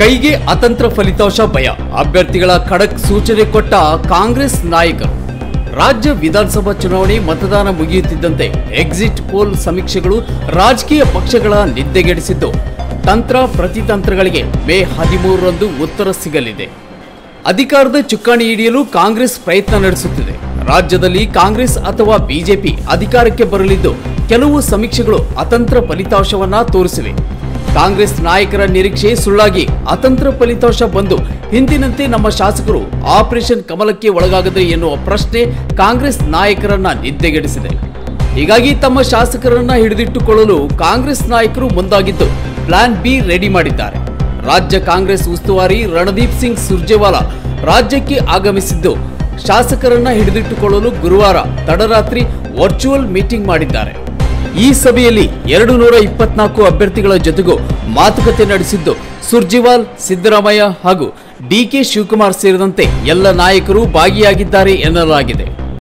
ಕೈಗೆ ಅತಂತ್ರ ಫಲಿತಾಂಶ ಭಯ. ಅಭ್ಯರ್ಥಿಗಳ ಖಡಕ್ ಸೂಚನೆ ಕೊಟ್ಟ ಕಾಂಗ್ರೆಸ್ ನಾಯಕರು. ರಾಜ್ಯ ವಿಧಾನಸಭಾ ಚುನಾವಣೆ ಮತದಾನ ಮುಗಿಯುತ್ತಿದ್ದಂತೆ ಎಕ್ಸಿಟ್ ಪೋಲ್ ಸಮೀಕ್ಷೆಗಳು ರಾಜಕೀಯ ಪಕ್ಷಗಳ ನಿದ್ದೆಗೆಡಿಸಿದ್ದು. ತಂತ್ರ ಪ್ರತಿತಂತ್ರಗಳಿಗೆ ಮೇ ಹದಿಮೂರರಂದು ಉತ್ತರ ಸಿಗಲಿದೆ. ಅಧಿಕಾರದ ಚುಕ್ಕಾಣಿ ಹಿಡಿಯಲು ಕಾಂಗ್ರೆಸ್ ಪ್ರಯತ್ನ ನಡೆಸುತ್ತಿದೆ. ರಾಜ್ಯದಲ್ಲಿ ಕಾಂಗ್ರೆಸ್ ಅಥವಾ ಬಿಜೆಪಿ ಅಧಿಕಾರಕ್ಕೆ ಬರಲಿದ್ದು, ಕೆಲವು ಸಮೀಕ್ಷೆಗಳು ಅತಂತ್ರ ಫಲಿತಾಂಶವನ್ನ ತೋರಿಸಿವೆ. ಕಾಂಗ್ರೆಸ್ ನಾಯಕರ ನಿರೀಕ್ಷೆ ಸುಳ್ಳಾಗಿ ಅತಂತ್ರ ಫಲಿತಾಂಶ ಬಂದು ಹಿಂದಿನಂತೆ ನಮ್ಮ ಶಾಸಕರು ಆಪರೇಷನ್ ಕಮಲಕ್ಕೆ ಒಳಗಾಗದೆ ಎನ್ನುವ ಪ್ರಶ್ನೆ ಕಾಂಗ್ರೆಸ್ ನಾಯಕರನ್ನ ನಿದ್ದೆಗೆಡಿಸಿದೆ. ಹೀಗಾಗಿ ತಮ್ಮ ಶಾಸಕರನ್ನ ಹಿಡಿದಿಟ್ಟುಕೊಳ್ಳಲು ಕಾಂಗ್ರೆಸ್ ನಾಯಕರು ಮುಂದಾಗಿದ್ದು ಪ್ಲಾನ್ ಬಿ ರೆಡಿ ಮಾಡಿದ್ದಾರೆ. ರಾಜ್ಯ ಕಾಂಗ್ರೆಸ್ ಉಸ್ತುವಾರಿ ರಣದೀಪ್ ಸಿಂಗ್ ಸುರ್ಜೇವಾಲಾ ರಾಜ್ಯಕ್ಕೆ ಆಗಮಿಸಿದ್ದು ಶಾಸಕರನ್ನ ಹಿಡಿದಿಟ್ಟುಕೊಳ್ಳಲು ಗುರುವಾರ ತಡರಾತ್ರಿ ವರ್ಚುವಲ್ ಮೀಟಿಂಗ್ ಮಾಡಿದ್ದಾರೆ. ಈ ಸಭೆಯಲ್ಲಿ ಎರಡು ನೂರ ಇಪ್ಪತ್ನಾಲ್ಕು ಅಭ್ಯರ್ಥಿಗಳ ಜೊತೆಗೂ ಮಾತುಕತೆ ನಡೆಸಿದ್ದು ಸುರ್ಜಿವಾಲ್, ಸಿದ್ದರಾಮಯ್ಯ ಹಾಗೂ ಡಿಕೆ ಶಿವಕುಮಾರ್ ಸೇರಿದಂತೆ ಎಲ್ಲ ನಾಯಕರು ಭಾಗಿಯಾಗಿದ್ದಾರೆ ಎನ್ನಲಾಗಿದೆ.